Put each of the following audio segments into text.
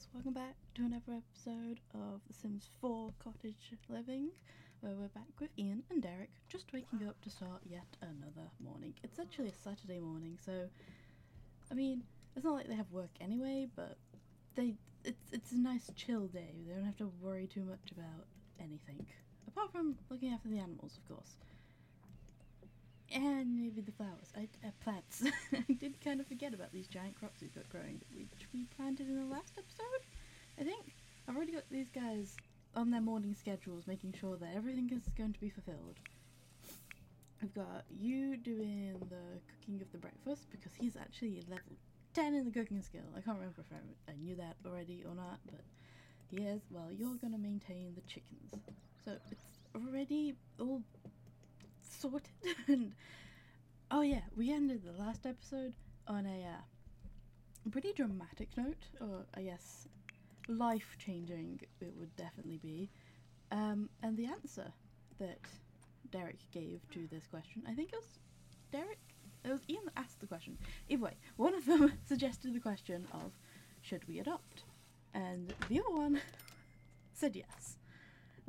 guys, welcome back to another episode of The Sims 4 Cottage Living, where we're back with Ian and Derik, just waking up to start yet another morning. It's actually a Saturday morning, so I mean, it's not like they have work anyway, but they it's it's a nice chill day. They don't have to worry too much about anything, apart from looking after the animals, of course. And maybe the flowers, I, uh, plants. I did kind of forget about these giant crops we've got growing, which we planted in the last episode. I think I've already got these guys on their morning schedules, making sure that everything is going to be fulfilled. I've got you doing the cooking of the breakfast because he's actually level 10 in the cooking skill. I can't remember if I, knew that already or not, but he is. Well, you're going to maintain the chickens. So it's already all sorted. and oh yeah, we ended the last episode on a uh, pretty dramatic note, or I guess life changing. It would definitely be. Um, and the answer that Derik gave to this question, I think it was Derik. It was Ian that asked the question. Either way, one of them suggested the question of should we adopt, and the other one said yes.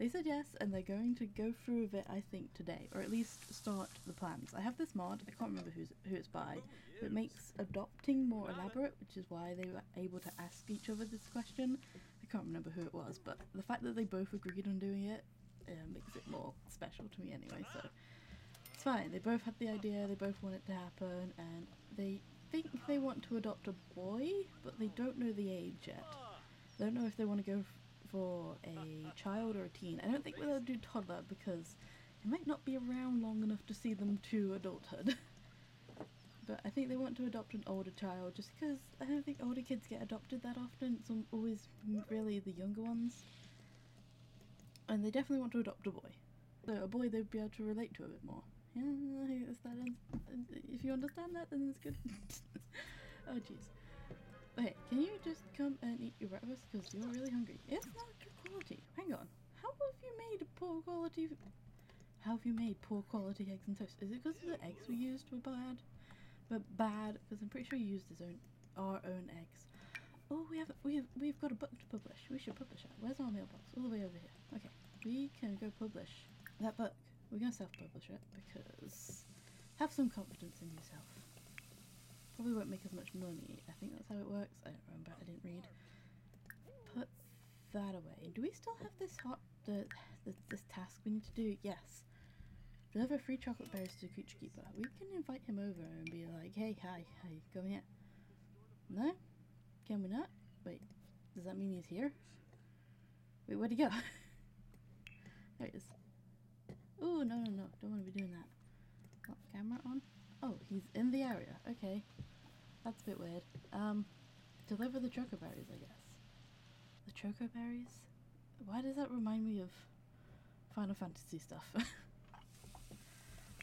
They said yes, and they're going to go through with it, I think, today, or at least start the plans. I have this mod, I can't remember who's, who it's by, but it makes adopting more elaborate, which is why they were able to ask each other this question. I can't remember who it was, but the fact that they both agreed on doing it uh, makes it more special to me anyway, so it's fine. They both had the idea, they both want it to happen, and they think they want to adopt a boy, but they don't know the age yet. They don't know if they want to go for a child or a teen. I don't think they'll do toddler because they might not be around long enough to see them to adulthood. but I think they want to adopt an older child just because I don't think older kids get adopted that often. It's al- always really the younger ones. And they definitely want to adopt a boy. So a boy they'd be able to relate to a bit more. Yeah, if, that is, if you understand that, then it's good. oh jeez. Okay, can you just come and eat your breakfast? Because you're really hungry. It's not good quality. Hang on. How have you made poor quality... How have you made poor quality eggs and toast? Is it because the eggs we used were bad? But bad, because I'm pretty sure you used his own, our own eggs. Oh, we have, we have, we've got a book to publish. We should publish it. Where's our mailbox? All the way over here. Okay, we can go publish that book. We're gonna self-publish it because have some confidence in yourself. Probably won't make as much money. I think that's how it works. I don't remember. I didn't read. Put that away. Do we still have this hot the, the this task we need to do? Yes. Deliver free chocolate berries to the creature keeper. We can invite him over and be like, "Hey, hi, hi, come here." No, can we not? Wait, does that mean he's here? Wait, where'd he go? there he is. Oh no no no! Don't want to be doing that. Oh, camera on. Oh, he's in the area. Okay. That's a bit weird. Um, deliver the choco berries, I guess. The choco berries? Why does that remind me of Final Fantasy stuff?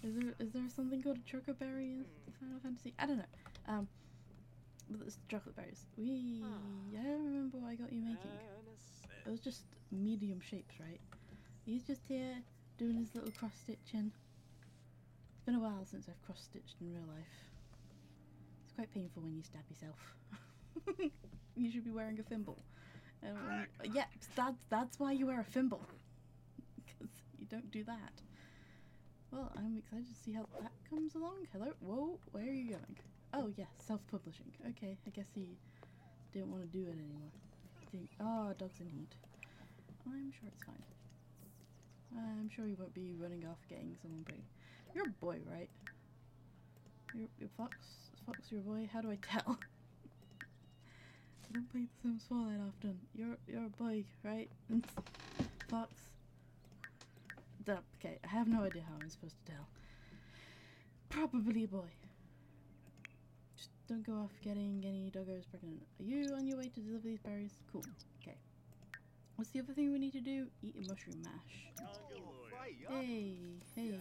is there is there something called a choco berry in Final Fantasy? I don't know. Um, but it's chocolate berries. We I don't remember what I got you making. It was just medium shapes, right? He's just here doing his little cross stitching. It's been a while since I've cross stitched in real life. Quite painful when you stab yourself. you should be wearing a thimble. Want you- yeah, that's that's why you wear a thimble. Because you don't do that. Well, I'm excited to see how that comes along. Hello? Whoa, where are you going? Oh, yes, self publishing. Okay, I guess he didn't want to do it anymore. Think, oh, dog's in heat. I'm sure it's fine. I'm sure he won't be running off getting someone pretty. You're a boy, right? You're, you're Fox? Fox, you're a boy? How do I tell? I don't play The Sims 4 that often. You're you're a boy, right? Fox. Duh, okay, I have no idea how I'm supposed to tell. Probably a boy. Just don't go off getting any doggos pregnant. Are you on your way to deliver these berries? Cool. Okay. What's the other thing we need to do? Eat a mushroom mash. Hey, hey,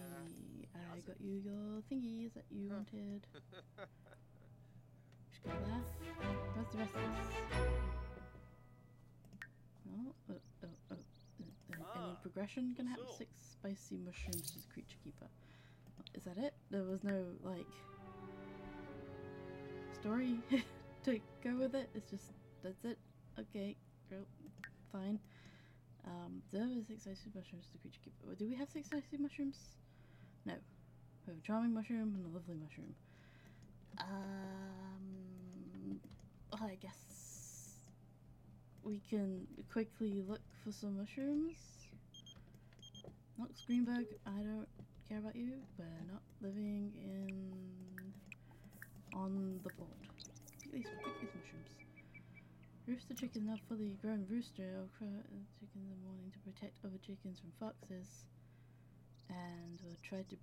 I got you your thingies that you wanted. Just. Where's the rest of this? Oh, oh, oh, oh. uh, uh, Any progression can happen? Six spicy mushrooms to the creature keeper. Is that it? There was no, like, story to go with it? It's just, that's it? Uh, Okay, fine. Um, there is six icy mushrooms to the creature keep. oh, Do we have six spicy mushrooms? No. We have a charming mushroom and a lovely mushroom. Well, I guess we can quickly look for some mushrooms. Knox Greenberg, I don't care about you. We're not living in on the board. Pick these, pick these mushrooms. Rooster chicken now fully grown rooster will cry at the chicken in the morning to protect other chickens from foxes. And will try to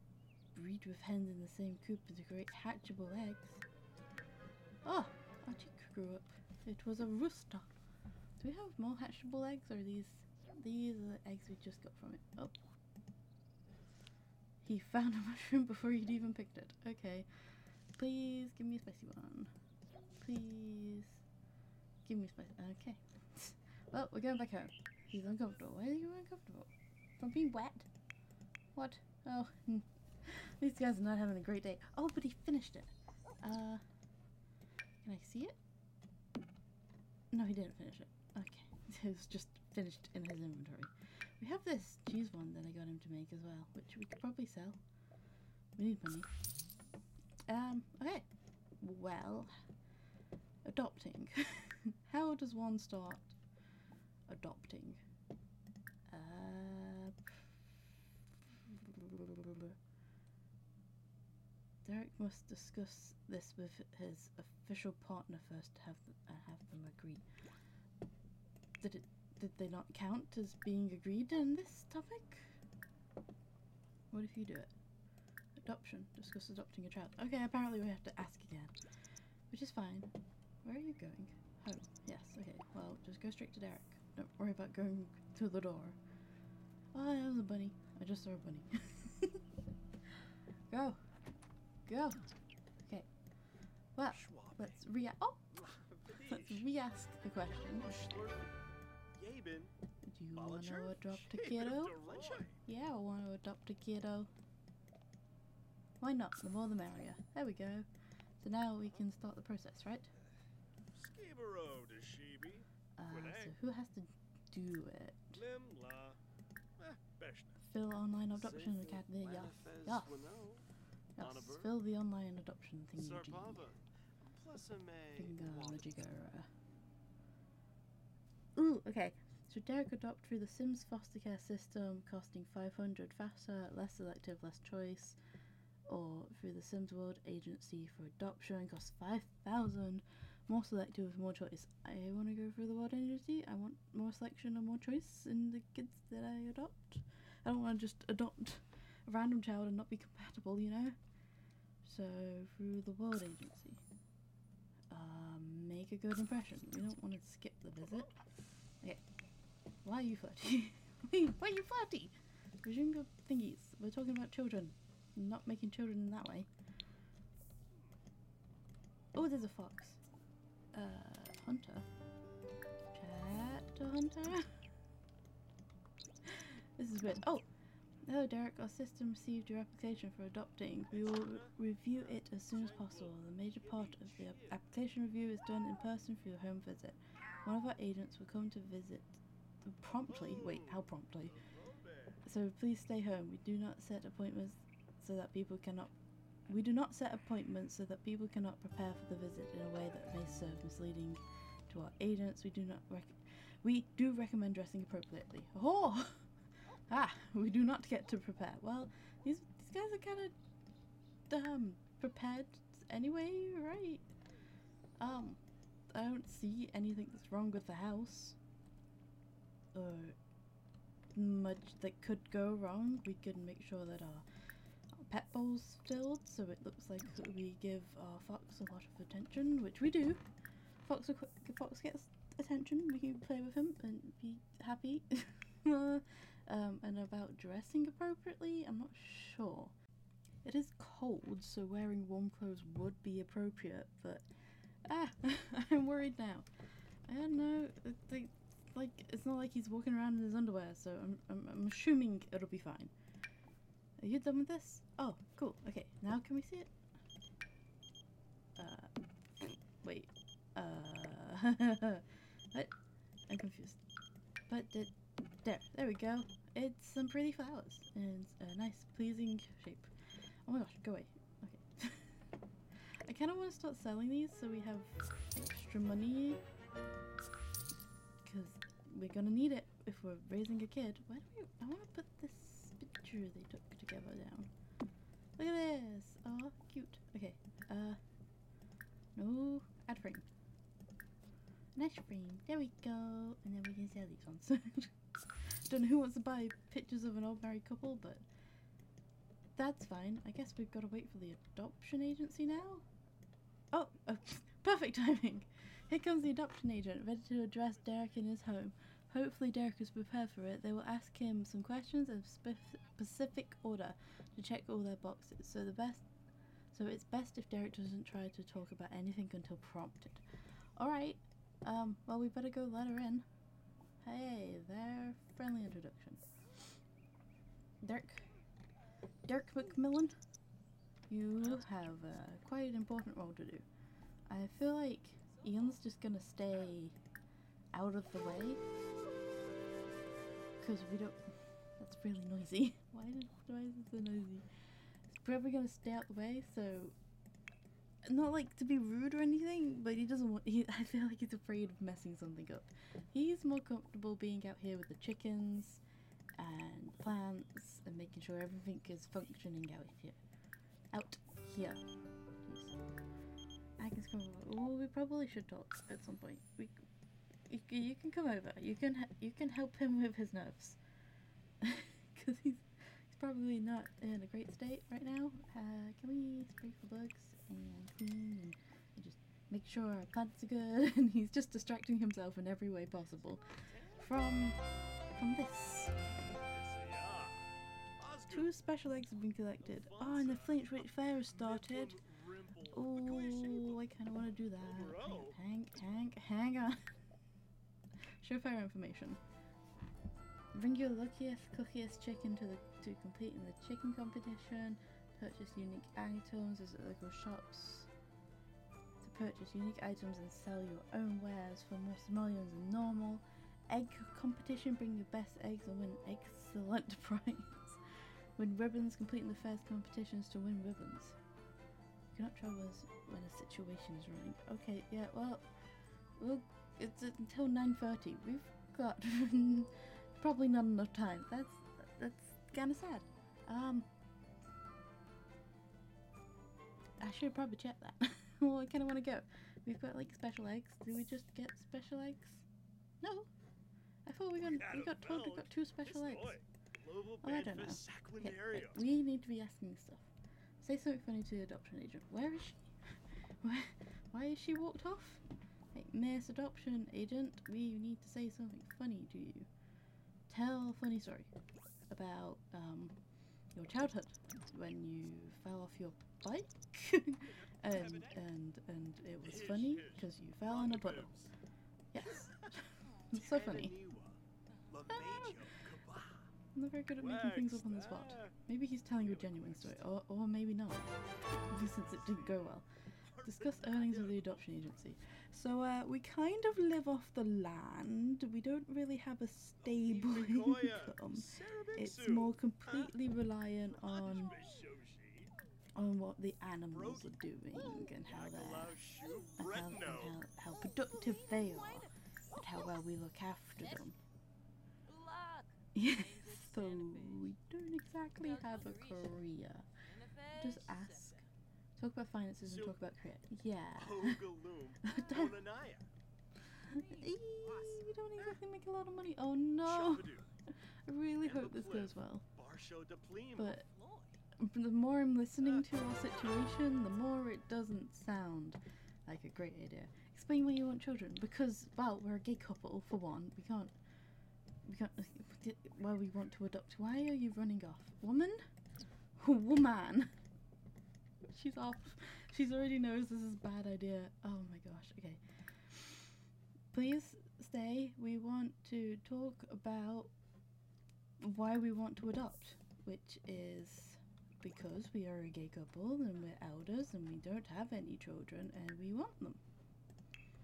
breed with hens in the same coop to create hatchable eggs. Oh, our chick grew up. It was a rooster. Do we have more hatchable eggs or these these are the eggs we just got from it? Oh. He found a mushroom before he'd even picked it. Okay. Please give me a spicy one. Please. Give me a spicy. Okay. well, we're going back home. He's uncomfortable. Why are you uncomfortable? From being wet? What? Oh, these guys are not having a great day. Oh, but he finished it. Uh, can I see it? No, he didn't finish it. Okay. It was just finished in his inventory. We have this cheese one that I got him to make as well, which we could probably sell. We need money. Um, okay. Well, adopting. How does one start adopting? Uh, Derik must discuss this with his official partner first to have th- uh, have them agree. Did it? Did they not count as being agreed on this topic? What if you do it? Adoption. Discuss adopting a child. Okay, apparently we have to ask again. Which is fine. Where are you going? Home. Yes, okay. Well, just go straight to Derik. Don't worry about going to the door. Oh, that was a bunny. I just saw a bunny. go. Go. Okay. Well, let's re- Oh! Let's re-ask the question. Do you want to adopt a kiddo? Yeah, I want to adopt a kiddo. Why not? The more the merrier. There we go. So now we can start the process, right? Skibero de Shibi. Uh, so who has to do it? Eh. Fill online adoption academy. Yes. Yes. Yes. Fill the online adoption thingy. Sarpava. Ooh, okay. So Derik adopt through the Sims foster care system, costing 500 faster, less selective, less choice, or through the Sims World agency for adoption, costs 5,000, more selective with more choice. I want to go through the World agency. I want more selection and more choice in the kids that I adopt. I don't want to just adopt a random child and not be compatible, you know. So through the World agency um, make a good impression. We don't want to skip the visit. Okay. Why are you flirty? Why are you flirty? Resume your thingies. We're talking about children. Not making children in that way. Oh, there's a fox. Uh, Hunter. Chat to Hunter. this is weird. Oh, Hello, Derik. Our system received your application for adopting. We will re- review it as soon as possible. The major part of the application review is done in person for your home visit. One of our agents will come to visit promptly. Wait, how promptly? So please stay home. We do not set appointments so that people cannot. We do not set appointments so that people cannot prepare for the visit in a way that may serve misleading to our agents. We do not. Rec- we do recommend dressing appropriately. Oh. Ah, we do not get to prepare. Well, these these guys are kind of um prepared anyway, right? Um, I don't see anything that's wrong with the house. Or much that could go wrong. We can make sure that our, our pet bowl's filled, so it looks like we give our fox a lot of attention, which we do. Fox, fox gets attention. We can play with him and be happy. um, and about dressing appropriately, I'm not sure. It is cold, so wearing warm clothes would be appropriate, but ah, I'm worried now. I don't know. it- Like, it's not like he's walking around in his underwear, so I'm, I'm, I'm assuming it'll be fine. Are you done with this? Oh, cool. Okay, now can we see it? Uh, wait. Uh, what? I'm confused. But the, there, there we go. It's some pretty flowers and a nice, pleasing shape. Oh my gosh, go away. Okay. I kind of want to start selling these so we have extra money. Because we're gonna need it if we're raising a kid. Why do we? I want to put this picture they took together down. Look at this. Oh, cute. Okay. Uh, no ad frame. Nice frame. There we go. And then we can sell these ones. Don't know who wants to buy pictures of an old married couple, but that's fine. I guess we've got to wait for the adoption agency now. Oh, oh perfect timing. Here comes the adoption agent, ready to address Derik in his home. Hopefully, Derik is prepared for it. They will ask him some questions in specific order to check all their boxes. So the best, so it's best if Derik doesn't try to talk about anything until prompted. All right. Um. Well, we better go let her in. Hey there, friendly introduction. Dirk. Derik McMillan. You have uh, quite an important role to do. I feel like Ian's just gonna stay out of the way because we don't. That's really noisy. Why is so noisy? He's probably gonna stay out of the way, so not like to be rude or anything, but he doesn't want. He, I feel like he's afraid of messing something up. He's more comfortable being out here with the chickens and plants and making sure everything is functioning out here. Out here. Jeez. Agnes, come over. Oh, we probably should talk at some point. We, you, you can come over. You can you can help him with his nerves, because he's he's probably not in a great state right now. Uh, can we spray for bugs and clean and, and just make sure our plants are good? and he's just distracting himself in every way possible from from this. Two special eggs have been collected. Oh, and the Flintwich Fair has started. Oh, I kind of want to do that. Hang, hang, hang, on. Show fair information. Bring your luckiest, cookiest chicken to the to compete in the chicken competition. Purchase unique items at local shops. To purchase unique items and sell your own wares for more simoleons than normal. Egg competition. Bring your best eggs and win an excellent prize. Win ribbons. Completing the first competitions to win ribbons. You cannot travel when a situation is running. Okay, yeah, well, we'll it's until 9.30. We've got probably not enough time. That's that's kind of sad. Um, I should probably check that. well, I kind of want to go. We've got like special eggs. Do we just get special eggs? No. I thought we got we got told we got two special eggs. Oh, I don't know. Okay, wait, we need to be asking stuff. Say something funny to the adoption agent. Where is she? Where, why is she walked off? Hey, Miss Adoption Agent, we need to say something funny to you. Tell a funny story about um, your childhood when you fell off your bike and and and it was funny because you fell in a puddle. Yes, it's so funny. I'm not very good at making things up on the spot. Maybe he's telling you a genuine story, or, or maybe not, since it didn't go well. Discuss earnings of the adoption agency. So uh, we kind of live off the land. We don't really have a stable income. It's more completely reliant on on what the animals are doing and how they're and how, and how, how productive they are, and how well we look after them. Yes, so we don't exactly have a career. Just ask. Talk about finances and talk about career. Yeah. Don't- Eee, we don't exactly make a lot of money. Oh no! I really hope this goes well. But the more I'm listening to our situation, the more it doesn't sound like a great idea. Explain why you want children. Because, well, we're a gay couple, for one. We can't. We can't. Uh, why we want to adopt. Why are you running off? Woman? Woman! She's off. She's already knows this is a bad idea. Oh my gosh. Okay. Please stay. We want to talk about why we want to adopt, which is because we are a gay couple and we're elders and we don't have any children and we want them.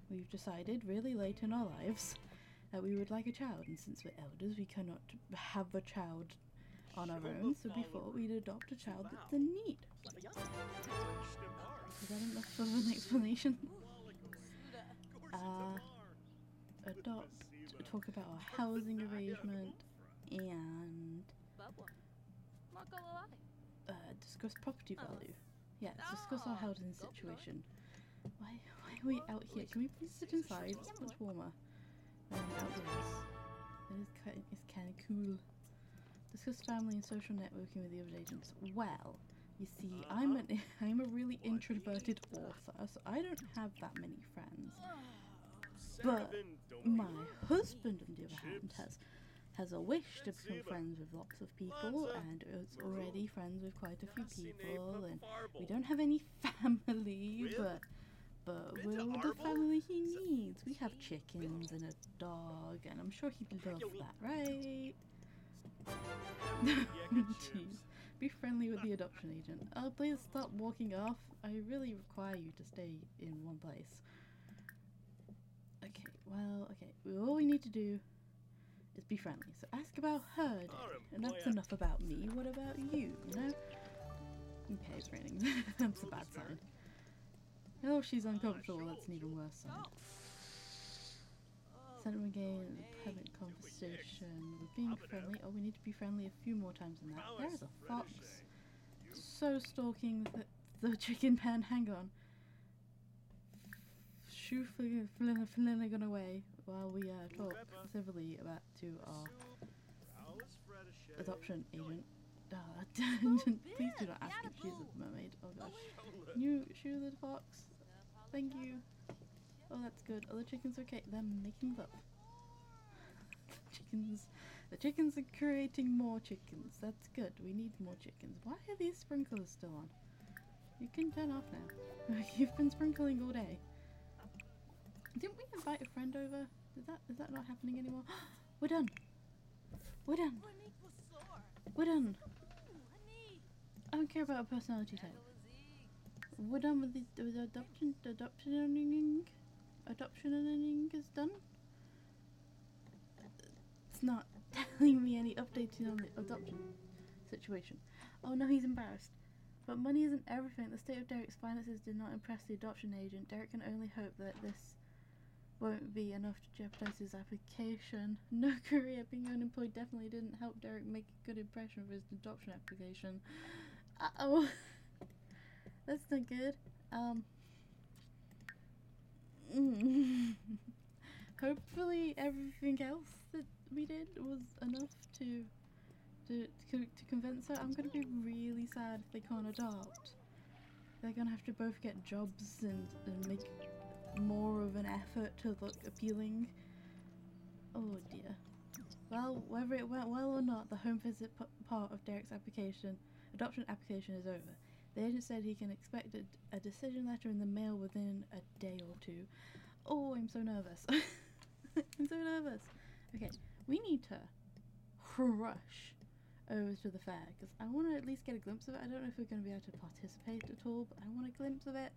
We've decided really late in our lives that we would like a child, and since we're elders, we cannot have a child on our own. So before we'd adopt a child that's in need. Is that enough of an explanation? Uh, adopt, talk about our housing arrangement, and uh, discuss property value. Yeah, discuss our housing situation. Why, why are we out here? Can we please sit inside? It's much warmer than outdoors. It is kind, it's kind of cool. Discuss family and social networking with the other agents. Well, you see, I'm an I'm a really introverted author, so I don't have that many friends. But my husband, on the other hand, has has a wish to become friends with lots of people, and is already friends with quite a few people. And we don't have any family, but but we're all the family he needs. We have chickens and a dog, and I'm sure he'd love that, right? Jeez. Be friendly with the adoption agent. Oh, please stop walking off. I really require you to stay in one place. Okay, well, okay. All we need to do is be friendly. So ask about her, and that's enough about me. What about you, you know? Okay, it's raining. that's a bad sign. Oh, she's uncomfortable. That's an even worse sign. Send him again, conversation. We're being friendly. Oh, we need to be friendly a few more times than that. There is a fox. So stalking the, the chicken pen. Hang on. Shoo Flanagan away while we uh, talk civilly about to our adoption agent. Uh, please do not ask if she's a mermaid. Oh gosh. Can you shoo the fox? Thank you. Oh, that's good. Are the chickens okay? They're making love. The chickens. The chickens are creating more chickens. That's good. We need more chickens. Why are these sprinklers still on? You can turn off now. You've been sprinkling all day. Didn't we invite a friend over? Is that is that not happening anymore? We're done. We're done. We're done. I don't care about a personality type. We're done with the, with adoption. The adoption adoption is done. Not telling me any updates on the adoption situation. Oh no, he's embarrassed. But money isn't everything. The state of Derik's finances did not impress the adoption agent. Derik can only hope that this won't be enough to jeopardize his application. No career, being unemployed definitely didn't help Derik make a good impression of his adoption application. Uh oh. That's not good. Um. Hopefully, everything else that we did was enough to to to, to convince her. I'm gonna be really sad if they can't adopt. They're gonna have to both get jobs and, and make more of an effort to look appealing. Oh dear. Well, whether it went well or not, the home visit part of Derik's application, adoption application is over. The agent said he can expect a, a decision letter in the mail within a day or two. Oh, I'm so nervous. I'm so nervous. Okay, we need to rush over to the fair because I want to at least get a glimpse of it. I don't know if we're going to be able to participate at all, but I want a glimpse of it.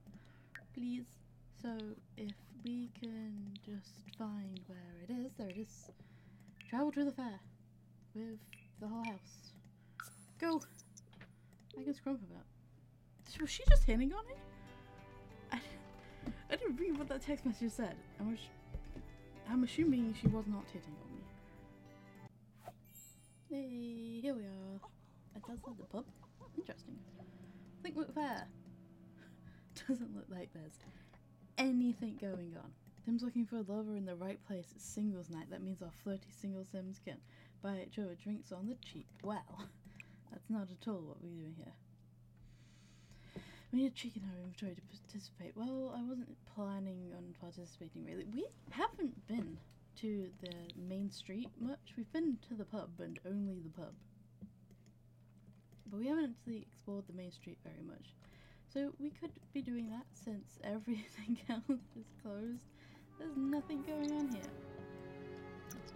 Please. So if we can just find where it is, there it is. Travel to the fair with the whole house. Go. I can scrump about. Was she just hitting on me? I, I didn't read what that text message said. I'm, ass- I'm assuming she was not hitting on me. Hey, here we are. It does have the pub. Interesting. Think we're fair. Doesn't look like there's anything going on. Tim's looking for a lover in the right place. It's singles night. That means our flirty single Sims can buy each other drinks on the cheap. Well, that's not at all what we're doing here. Need a chicken in our inventory to participate. Well, I wasn't planning on participating really. We haven't been to the main street much. We've been to the pub and only the pub. But we haven't actually explored the main street very much. So we could be doing that since everything else is closed. There's nothing going on here.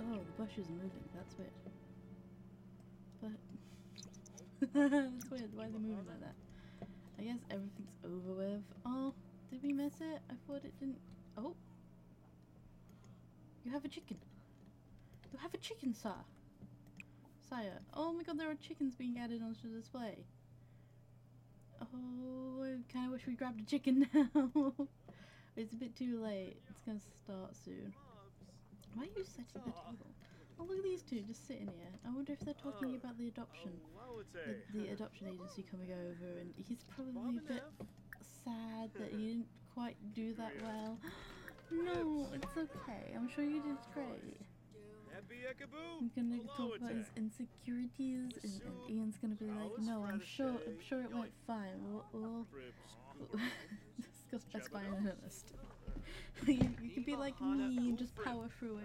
Oh, the bush is moving. That's weird. But that's weird. Why are they moving like that? I guess everything's over with. Oh, did we miss it? I thought it didn't. Oh, you have a chicken. You have a chicken, sir. Sire. Oh my god, there are chickens being added onto the display. Oh, I kind of wish we grabbed a chicken now. it's a bit too late. It's gonna start soon. Why are you setting the table? Oh, look at these two just sitting here. I wonder if they're talking about the adoption. The, the adoption agency coming over, and he's probably a bit sad that he didn't quite do that well. No, it's okay. I'm sure you did great. I'm gonna talk about his insecurities, and, and Ian's gonna be like, "No, I'm sure, I'm sure it went fine. We'll, we'll discuss Best Buy in earnest." you, you can be like me and just power through it.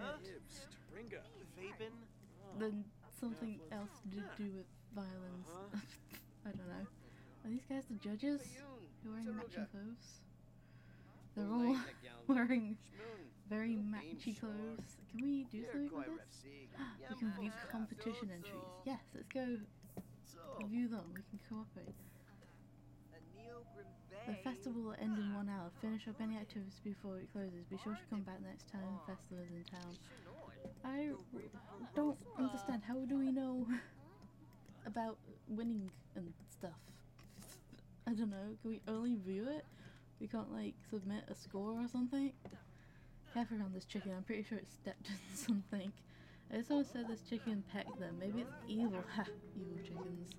Then something else to do with violence. I don't know. Are these guys the judges? Who are wearing matching clothes? They're all wearing very matchy clothes. Can we do something with this? we can view competition entries. Yes, let's go view them. We can cooperate. The festival will end in one hour. Finish up any activities before it closes. Be sure to come back next time the festival is in town. I don't understand. How do we know about winning and stuff? I don't know. Can we only view it? We can't like submit a score or something? Careful around this chicken. I'm pretty sure it stepped in something. I just always said this chicken pecked them. Maybe it's evil. Ha! Evil chickens.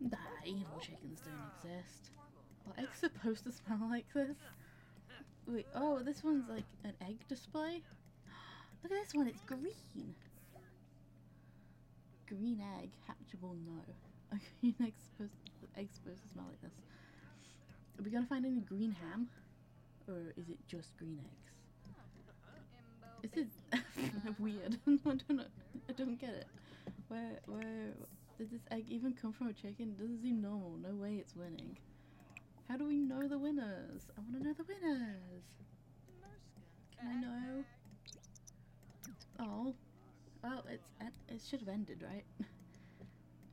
Nah, evil chickens don't exist. Are eggs supposed to smell like this? Wait, oh, this one's like an egg display? Look at this one, it's green. Green egg, hatchable, no. A green egg supposed, egg's supposed to smell like this. Are we gonna find any green ham? Or is it just green eggs? This is weird. I don't know. I don't get it. Where, where did this egg even come from a chicken? It doesn't seem normal. No way it's winning. How do we know the winners? I want to know the winners. Can I know? Oh, well, it's it should have ended, right?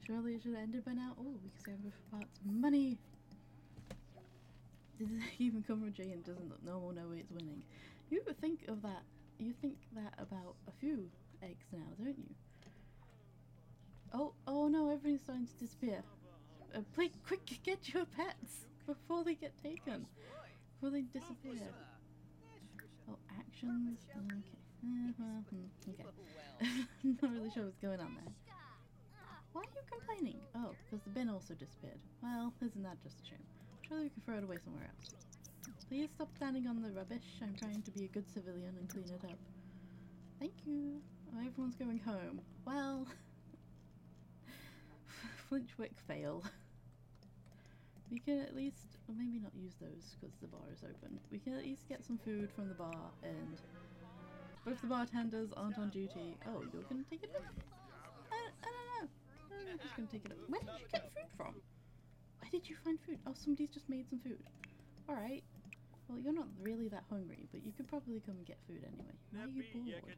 Surely it should have ended by now. Oh, we can save for parts. Money. Did it even come from Jay and doesn't look normal? No way it's winning. You think of that. You think that about a few eggs now, don't you? Oh, oh no! Everything's starting to disappear. Uh, please, quick, get your pets before they get taken, before they disappear. Oh, actions. Okay. Well, hmm, okay. Not really sure what's going on there. Why are you complaining? Oh, because the bin also disappeared. Well, isn't that just a shame? Surely we can throw it away somewhere else. Please stop standing on the rubbish. I'm trying to be a good civilian and clean it up. Thank you. Oh, everyone's going home. Well, Flinchwick fail. We can at least, or maybe not use those because the bar is open. We can at least get some food from the bar and both the bartenders aren't on duty. Oh, you're gonna take it up? I, I don't know. I don't know who's gonna take it up. Where did you get food from? Where did you find food? Oh, somebody's just made some food. Alright. Well, you're not really that hungry, but you could probably come and get food anyway. Why are you bored?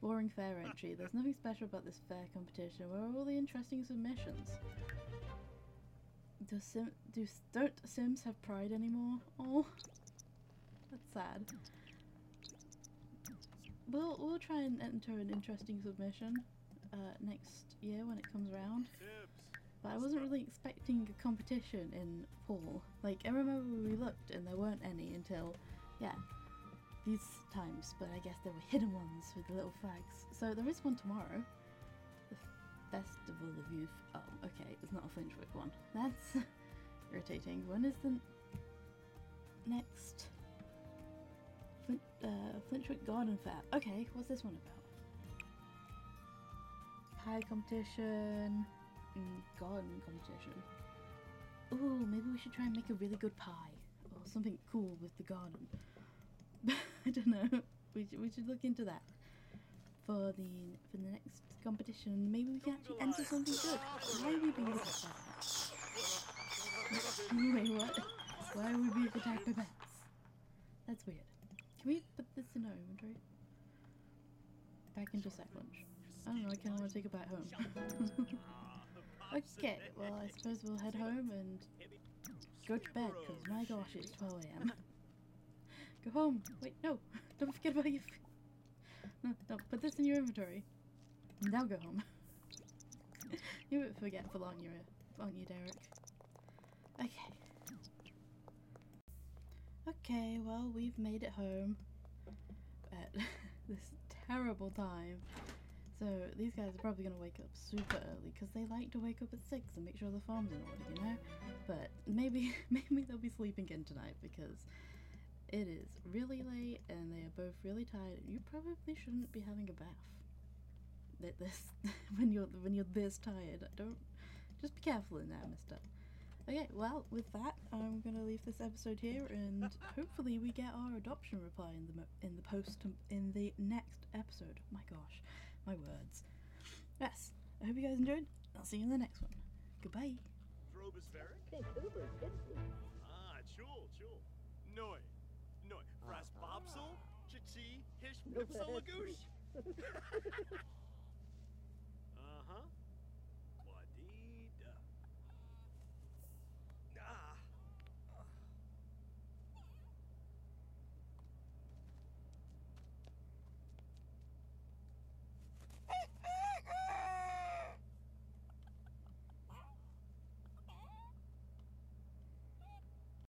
Boring fair entry. There's nothing special about this fair competition. Where are all the interesting submissions? Do sim do don't Sims have pride anymore? Oh, that's sad. We'll we'll try and enter an interesting submission uh, next year when it comes around. But I wasn't really expecting a competition in Paul. Like I remember we looked and there weren't any until yeah these times. But I guess there were hidden ones with the little flags. So there is one tomorrow. The Festival of Youth. Oh, okay, it's not a Flinchwick one. That's irritating. When is the next Flint, uh, Flinchwick Garden Fair? Okay, what's this one about? Pie competition, mm, garden competition. Ooh, maybe we should try and make a really good pie or something cool with the garden. I don't know. We should, we should look into that for the for the next competition. Maybe we can actually enter something good. Why are we being attacked by bats? Wait, what? Why are we being attacked by bats? That's weird. Can we put this in our inventory? Back into sack lunch. I don't know, I kinda wanna take a bite home. okay, well I suppose we'll head home and go to bed, because my gosh, it's 12 a.m. go home! Wait, no! Don't forget about your! No, no, put this in your inventory. Now go home. you were forgetful, aren't you, aren't you, Derik? Okay. Okay, well, we've made it home at this terrible time. So these guys are probably going to wake up super early because they like to wake up at 6 and make sure the farm's in order, you know? But maybe maybe they'll be sleeping in tonight because it is really late and they are both really tired you probably shouldn't be having a bath. That this when you're when you're this tired. Don't just be careful in there, mister. Okay, well, with that, I'm gonna leave this episode here, and hopefully we get our adoption reply in the mo- in the post in the next episode. My gosh, my words. Yes, I hope you guys enjoyed. I'll see you in the next one. Goodbye. Drobospheric? Klingt. Ah, chul, chul. Noi. Noi. Frasbopsel, Chichi? Hish No, Pipsalagoosh?